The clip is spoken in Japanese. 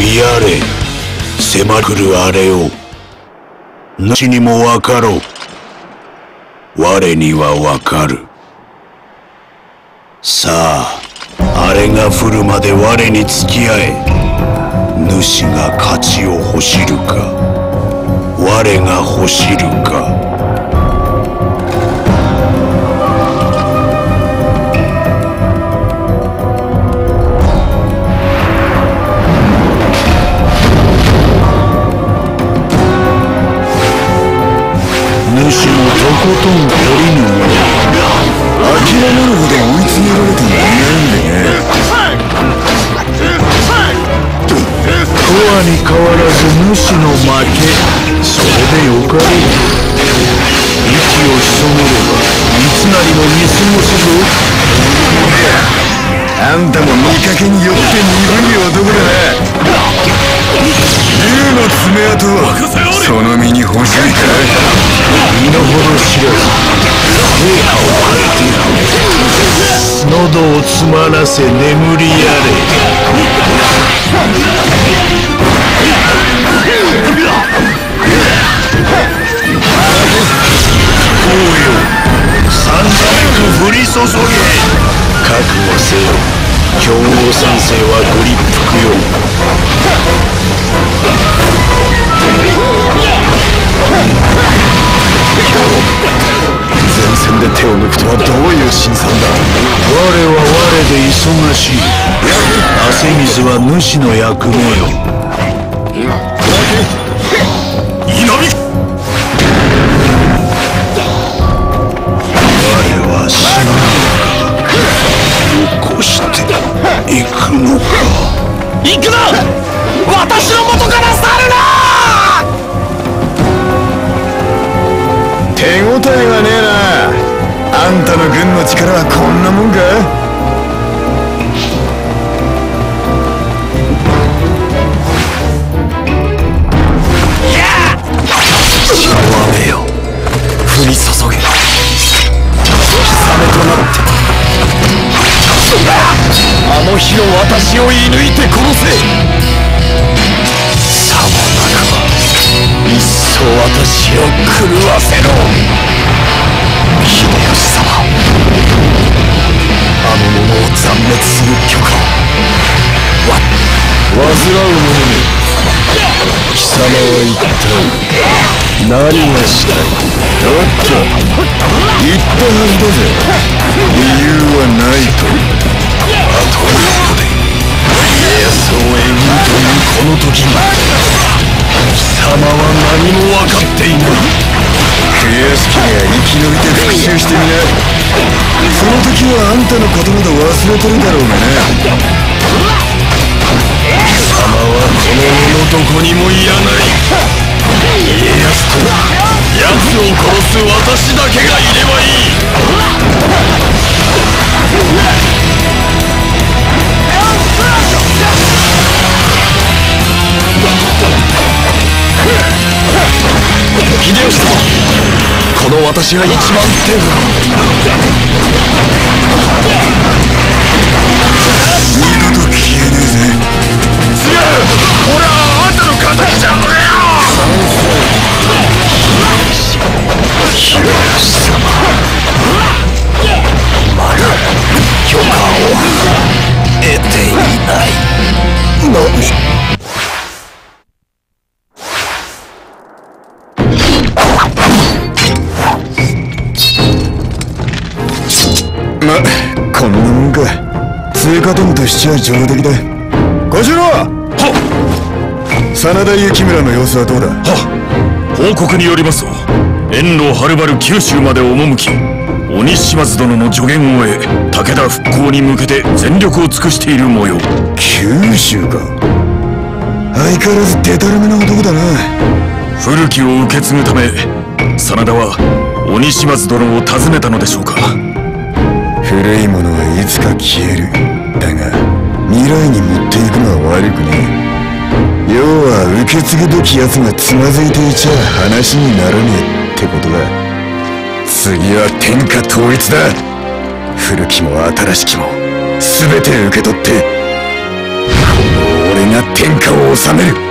見やれ迫るあれを主にもわかろう。我にはわかる。さああれが降るまで我に付き合え。主が勝ちを欲しるか。我が欲しるか。けそれでよかろう。息を潜めればいつなりも見過ごすぞ。あんたも見かけによって鈍い男だな。竜の爪痕はその身に欲しいか身の程知らず。平波を変えて。喉を詰まらせ眠りやれ。せよ強豪三世はご立腹よ。前線で手を抜くとはどういう辛酸だ。我は我で忙しい。汗水は主の役目よ。行くな私の元から去るな！手応えがねえな。あんたの軍の力はこんなもんか？私を射抜いて殺せ。さもなくばいっそ私を狂わせろ。秀吉様。あの者を残滅する許可を。わ煩う者め貴様は一体何がしたい？おっとの時に貴様は何も分かっていない悔しきが生き延びて復讐してみなその時はあんたのことなど忘れてるだろうがな貴様はこの世のどこにもいらない家康と奴を殺す私だけがいればいい私が一番手を通過点としちゃ上出来だ小次郎は真田幸村の様子はどうだ？報告によりますと遠路はるばる九州まで赴き鬼島津殿の助言を得武田復興に向けて全力を尽くしている模様。九州か。相変わらずデタラメな男だな。古きを受け継ぐため真田は鬼島津殿を訪ねたのでしょうか。古いものはいつか消えるだが未来に持っていくのは悪くねえ。要は受け継ぐべき奴がつまずいていちゃ話にならねえってことだ。次は天下統一だ。古きも新しきも全て受け取ってこの俺が天下を治める。